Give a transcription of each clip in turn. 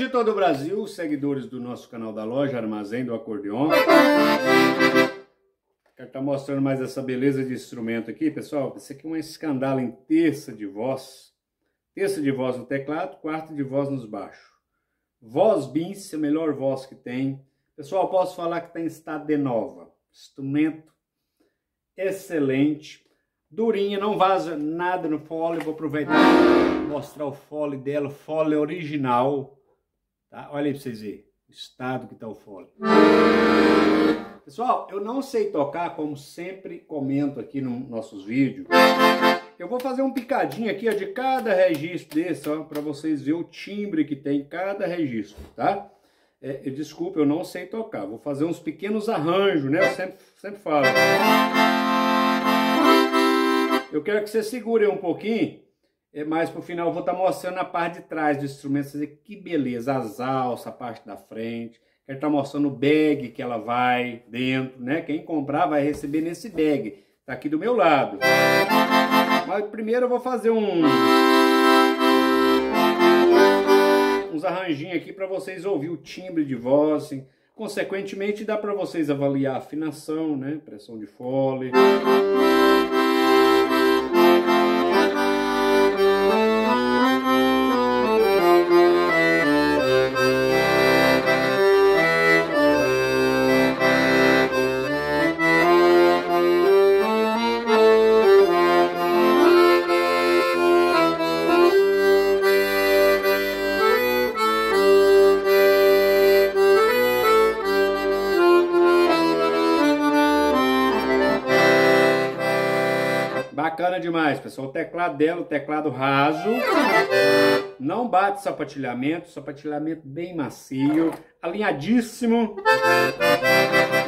de todo o Brasil, seguidores do nosso canal da loja Armazém do Acordeon. Quero estar mostrando mais essa beleza de instrumento aqui, pessoal. Esse aqui é um escandalo em terça de voz. Terça de voz no teclado, quarta de voz nos baixos. Voz Bince, a melhor voz que tem. Pessoal, posso falar que está em estado de nova. Instrumento excelente. Durinha, não vaza nada no fole. Vou aproveitar mostrar o fole dela, fole original. Tá? Olha aí para vocês verem o estado que está o fole. Pessoal, eu não sei tocar, como sempre comento aqui nos nossos vídeos. Eu vou fazer um picadinho aqui ó, de cada registro desse, para vocês verem o timbre que tem cada registro, tá? É, desculpa, eu não sei tocar. Vou fazer uns pequenos arranjos, né? Eu sempre, sempre falo. Eu quero que você segure um pouquinho, é, mas pro final eu vou estar tá mostrando a parte de trás do instrumento, você ver que beleza, as alças, a parte da frente. Quero estar tá mostrando o bag que ela vai dentro, né? Quem comprar vai receber nesse bag. Tá aqui do meu lado. Mas primeiro eu vou fazer um uns arranjinhos aqui para vocês ouvir o timbre de voz, assim. Consequentemente, dá para vocês avaliar a afinação, né? Pressão de fole. Bacana demais, pessoal. O teclado dela, o teclado raso. Não bate sapatilhamento, sapatilhamento bem macio, alinhadíssimo.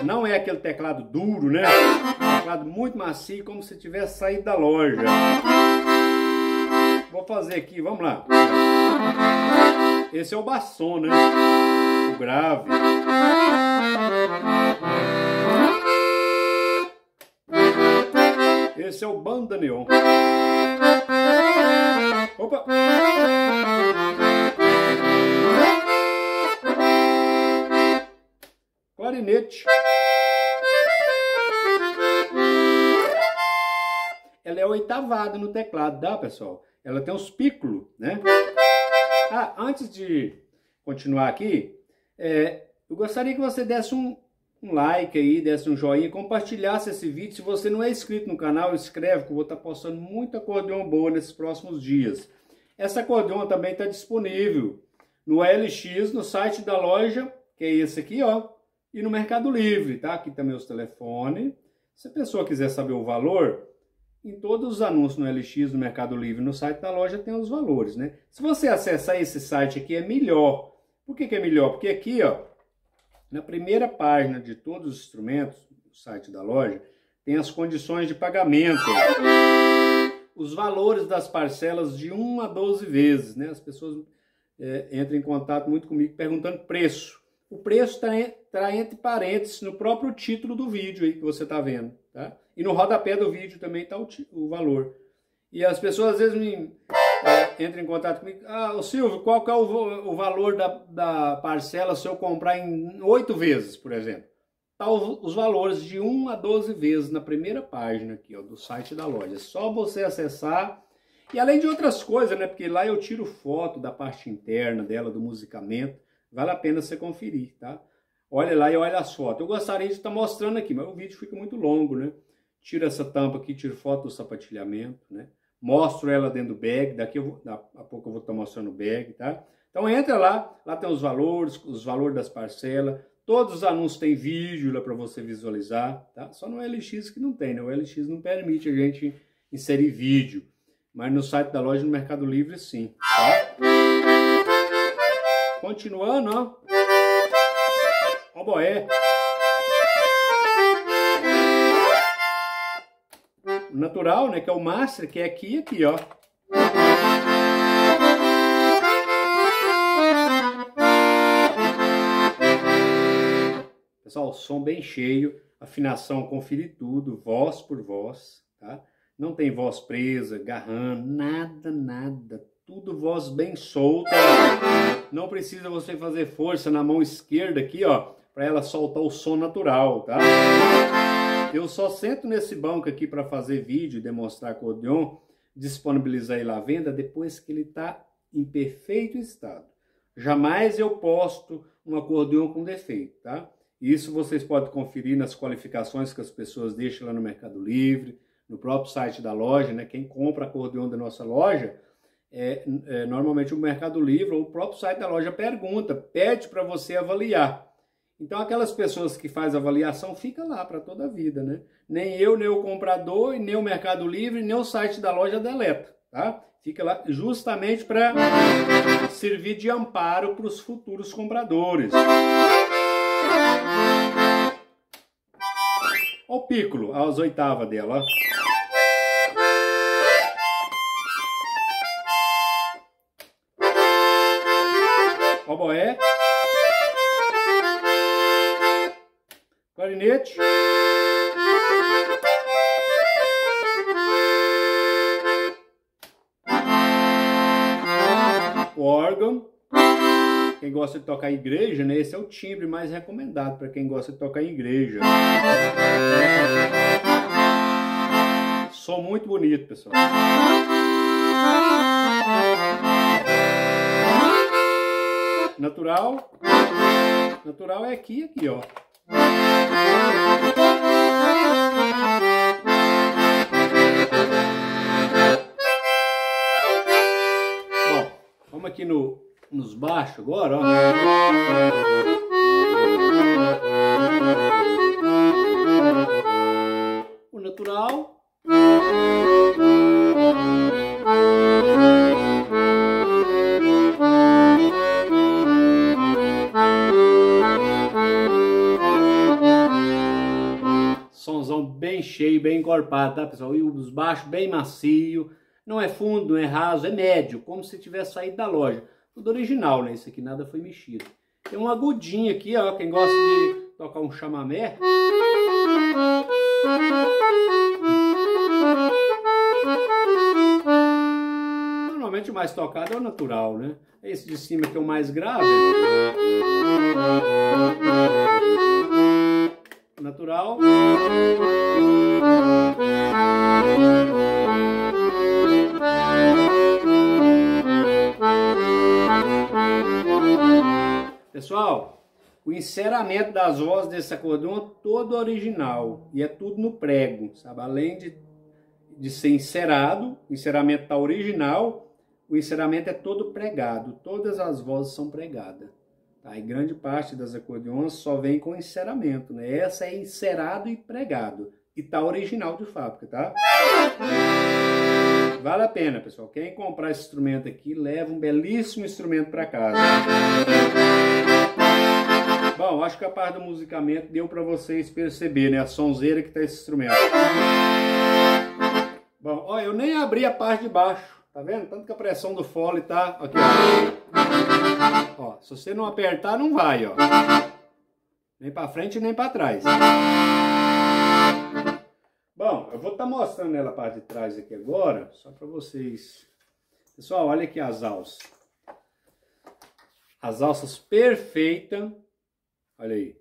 Não é aquele teclado duro, né? Teclado muito macio, como se tivesse saído da loja. Vou fazer aqui, vamos lá. Esse é o basson, né? O grave. Esse é o Banda Neon. Opa! Clarinete. Ela é oitavada no teclado, tá, pessoal? Ela tem os pícolos, né? Ah, antes de continuar aqui, é, eu gostaria que você desse um, um like aí, desse um joinha, compartilhasse esse vídeo. Se você não é inscrito no canal, inscreve que eu vou estar postando muita acordeon boa nesses próximos dias. Essa acordeon também está disponível no LX, no site da loja, que é esse aqui, ó, e no Mercado Livre, tá? Aqui também os telefones. Se a pessoa quiser saber o valor, em todos os anúncios no LX, no Mercado Livre, no site da loja tem os valores, né? Se você acessar esse site aqui é melhor. Por que, que é melhor? Porque aqui, ó, na primeira página de todos os instrumentos, do site da loja, tem as condições de pagamento, os valores das parcelas de 1 a 12 vezes. Né? As pessoas é, entram em contato muito comigo perguntando preço. O preço está tá entre parênteses no próprio título do vídeo aí que você está vendo. Tá? E no rodapé do vídeo também está o, o valor. E as pessoas às vezes me entra em contato comigo. Ah, o Silvio, qual que é o, o valor da, da parcela se eu comprar em oito vezes, por exemplo? Tá os valores de 1 a 12 vezes na primeira página aqui, ó, do site da loja. É só você acessar. E além de outras coisas, né? Porque lá eu tiro foto da parte interna dela, do musicamento. Vale a pena você conferir, tá? Olha lá e olha as fotos. Eu gostaria de estar mostrando aqui, mas o vídeo fica muito longo, né? Tira essa tampa aqui, tiro foto do sapatilhamento, né? Mostro ela dentro do bag, daqui eu vou, a pouco eu vou estar mostrando o bag, tá? Então entra lá, lá tem os valores, os valores das parcelas, todos os anúncios têm vídeo lá para você visualizar, tá? Só no LX que não tem, né? O LX não permite a gente inserir vídeo, mas no site da loja no Mercado Livre sim, tá? Continuando, ó. Ó natural, né, que é o master, que é aqui e aqui, ó. Pessoal, som bem cheio, afinação, confere tudo, voz por voz, tá? Não tem voz presa, garrando, nada, nada, tudo voz bem solta. Não precisa você fazer força na mão esquerda aqui, ó, para ela soltar o som natural, tá? Eu só sento nesse banco aqui para fazer vídeo e demonstrar acordeon, disponibilizar ele à venda depois que ele está em perfeito estado. Jamais eu posto um acordeon com defeito, tá? Isso vocês podem conferir nas qualificações que as pessoas deixam lá no Mercado Livre, no próprio site da loja, né? Quem compra acordeon da nossa loja, é, é, normalmente o Mercado Livre ou o próprio site da loja pergunta, pede para você avaliar. Então aquelas pessoas que fazem avaliação fica lá para toda a vida, né? Nem eu, nem o comprador, nem o Mercado Livre, nem o site da loja deleta, tá? Fica lá justamente para servir de amparo para os futuros compradores. o pícolo, as oitavas dela, ó. Oboé. O órgão. Quem gosta de tocar em igreja, né? Esse é o timbre mais recomendado para quem gosta de tocar em igreja. Som muito bonito, pessoal. Natural. Natural é aqui aqui, ó. Bom, vamos aqui no nos baixos agora, ó. Encorpado, tá pessoal? E os baixos bem macio. Não é fundo, não é raso, é médio, como se tivesse saído da loja. Tudo original, né? Isso aqui nada foi mexido. Tem um agudinho aqui, ó. Quem gosta de tocar um chamamé. Normalmente o mais tocado é o natural, né? Esse de cima que é o mais grave. Natural. Pessoal, o enceramento das vozes desse acordeon é todo original e é tudo no prego, sabe? Além de, de ser encerado, o enceramento está original, o enceramento é todo pregado, todas as vozes são pregadas. Tá? E grande parte das acordeões só vem com enceramento, né? Essa é encerado e pregado e tá original de fábrica, tá? Vale a pena, pessoal. Quem comprar esse instrumento aqui, leva um belíssimo instrumento para casa. Bom, acho que a parte do musicamento deu para vocês perceber, né? A sonzeira que tá esse instrumento. Bom, ó, eu nem abri a parte de baixo, tá vendo? Tanto que a pressão do fole tá aqui, ó. ó se você não apertar, não vai, ó. Nem para frente, nem para trás. Bom, eu vou estar tá mostrando ela a parte de trás aqui agora, só para vocês. Pessoal, olha aqui as alças. As alças perfeitas. Olha aí.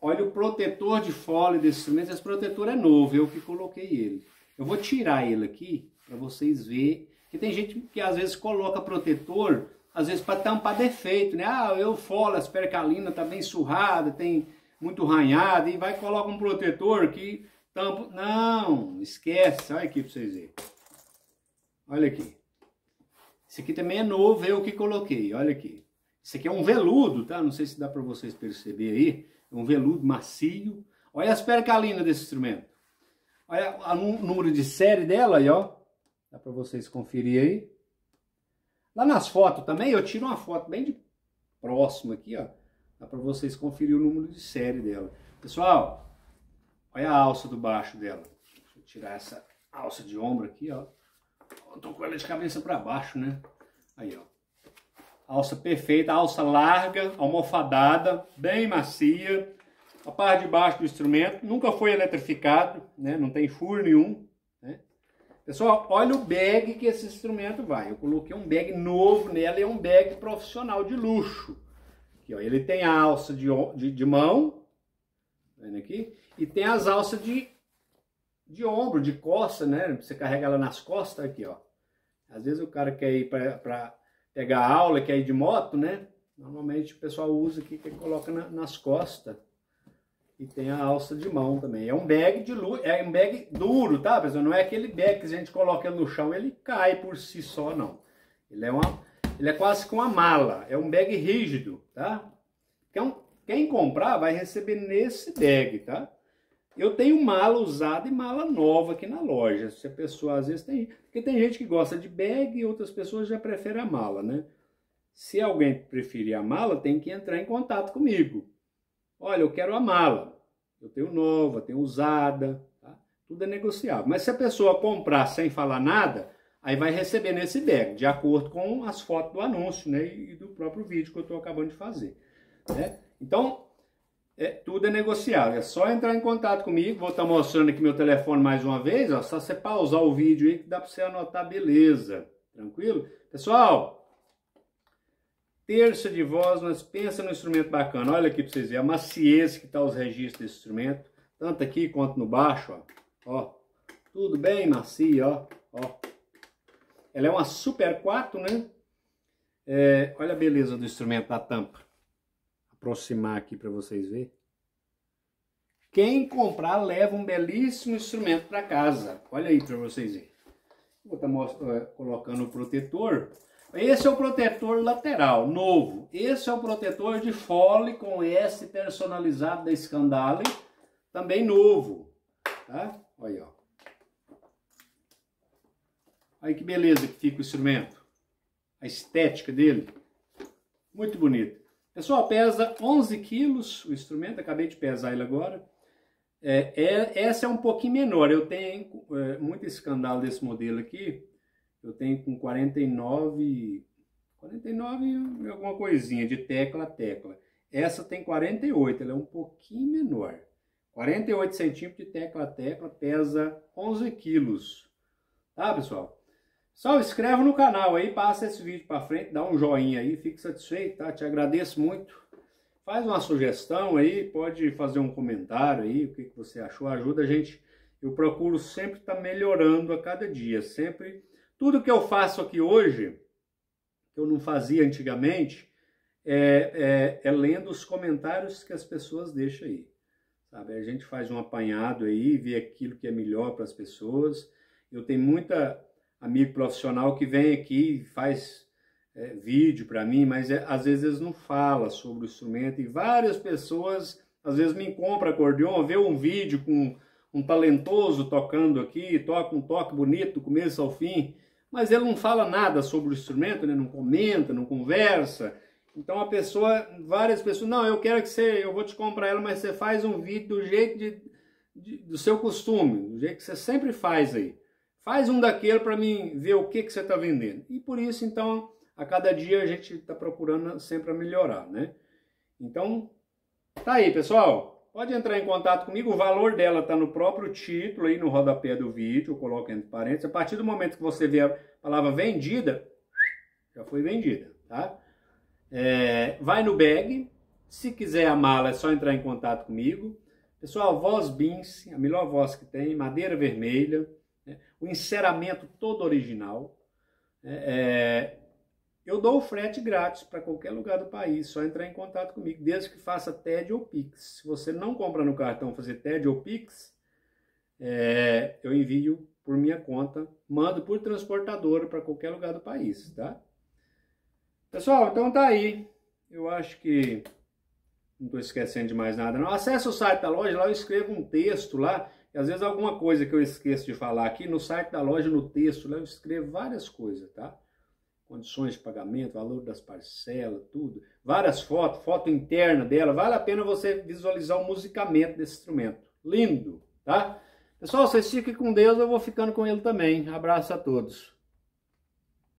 Olha o protetor de fole desse instrumento. Esse protetor é novo, eu que coloquei ele. Eu vou tirar ele aqui para vocês verem. Que tem gente que às vezes coloca protetor, às vezes para tampar defeito, né? Ah, eu fole, as percalinas tá bem surrada, tem muito ranhada e vai coloca um protetor que Tampo... Não, esquece. Olha aqui para vocês verem. Olha aqui. Esse aqui também é novo, eu que coloquei. Olha aqui. Esse aqui é um veludo, tá? Não sei se dá para vocês perceber aí. É um veludo macio. Olha as percalinas desse instrumento. Olha o número de série dela aí, ó. Dá para vocês conferir aí. Lá nas fotos também, eu tiro uma foto bem de próximo aqui, ó. Dá para vocês conferir o número de série dela. Pessoal, Olha a alça do baixo dela. Deixa eu tirar essa alça de ombro aqui, ó. Eu tô com ela de cabeça para baixo, né? Aí, ó. Alça perfeita, alça larga, almofadada, bem macia. A parte de baixo do instrumento nunca foi eletrificado, né? Não tem furo nenhum, né? Pessoal, olha o bag que esse instrumento vai. Eu coloquei um bag novo nela, é um bag profissional de luxo. Aqui, ó, ele tem a alça de, de, de mão, tá vendo aqui? E tem as alças de, de ombro, de costa, né? Você carrega ela nas costas, aqui, ó. Às vezes o cara quer ir para pegar aula, quer ir de moto, né? Normalmente o pessoal usa aqui, que coloca na, nas costas. E tem a alça de mão também. É um bag de é um bag duro, tá, pessoal? Não é aquele bag que a gente coloca no chão, ele cai por si só, não. Ele é, uma, ele é quase com uma mala, é um bag rígido, tá? Então, quem comprar vai receber nesse bag, tá? Eu tenho mala usada e mala nova aqui na loja. Se a pessoa às vezes tem. Porque tem gente que gosta de bag e outras pessoas já preferem a mala, né? Se alguém preferir a mala, tem que entrar em contato comigo. Olha, eu quero a mala. Eu tenho nova, tenho usada, tá? tudo é negociável. Mas se a pessoa comprar sem falar nada, aí vai receber nesse bag, de acordo com as fotos do anúncio né? e do próprio vídeo que eu estou acabando de fazer. Né? Então, é, tudo é negociável. É só entrar em contato comigo. Vou estar tá mostrando aqui meu telefone mais uma vez. Ó, só você pausar o vídeo aí que dá para você anotar, beleza. Tranquilo? Pessoal, terça de voz, mas pensa no instrumento bacana. Olha aqui para vocês verem a maciez que está os registros desse instrumento, tanto aqui quanto no baixo, ó. ó tudo bem macio, ó, ó. Ela é uma Super 4, né? É, olha a beleza do instrumento da tampa. Aproximar aqui para vocês verem. Quem comprar leva um belíssimo instrumento para casa. Olha aí para vocês verem. Vou estar é, colocando o protetor esse é o protetor lateral, novo. Esse é o protetor de fole com S personalizado da Scandale, também novo. Tá? Olha, ó. Olha que beleza que fica o instrumento. A estética dele. Muito bonito. Pessoal, pesa 11 quilos o instrumento, acabei de pesar ele agora. É, é, essa é um pouquinho menor, eu tenho é, muito escandalo desse modelo aqui, eu tenho com 49, 49 e alguma coisinha de tecla a tecla. Essa tem 48, ela é um pouquinho menor. 48 centímetros de tecla a tecla, pesa 11 quilos. Tá, pessoal? Só escreve no canal aí, passa esse vídeo para frente, dá um joinha aí, fique satisfeito, tá? Te agradeço muito. Faz uma sugestão aí, pode fazer um comentário aí, o que, que você achou, ajuda a gente. Eu procuro sempre estar tá melhorando a cada dia, sempre tudo que eu faço aqui hoje, que eu não fazia antigamente, é, é, é lendo os comentários que as pessoas deixam aí. Sabe? A gente faz um apanhado aí, vê aquilo que é melhor para as pessoas. Eu tenho muita amigo profissional que vem aqui e faz é, vídeo para mim, mas é, às vezes não falam sobre o instrumento e várias pessoas às vezes me compram acordeon, vê um vídeo com um talentoso tocando aqui, toca um toque bonito do começo ao fim, mas ele não fala nada sobre o instrumento, né? não comenta, não conversa. Então a pessoa, várias pessoas, não, eu quero que você, eu vou te comprar ela, mas você faz um vídeo do jeito de, de do seu costume, do jeito que você sempre faz aí. Faz um daquele para mim ver o que, que você está vendendo. E por isso, então, a cada dia a gente está procurando sempre melhorar, né? Então, tá aí, pessoal. Pode entrar em contato comigo, o valor dela está no próprio título, aí no rodapé do vídeo, eu coloco entre parênteses. A partir do momento que você vê a palavra vendida, já foi vendida, tá? É, vai no bag, se quiser a mala é só entrar em contato comigo. Pessoal, voz Bince, a melhor voz que tem, madeira vermelha, né? o enceramento todo original. É, é eu dou o frete grátis para qualquer lugar do país, só entrar em contato comigo, desde que faça TED ou Pix. Se você não compra no cartão fazer TED ou Pix, é, eu envio por minha conta, mando por transportadora para qualquer lugar do país, tá? Pessoal, então tá aí. Eu acho que não estou esquecendo de mais nada não. Acesse o site da loja, lá eu escrevo um texto lá, e às vezes alguma coisa que eu esqueço de falar aqui, no site da loja, no texto, lá eu escrevo várias coisas, tá? condições de pagamento, valor das parcelas, tudo. Várias fotos, foto interna dela. Vale a pena você visualizar o musicamento desse instrumento. Lindo, tá? Pessoal, vocês fiquem com Deus, eu vou ficando com ele também. Abraço a todos.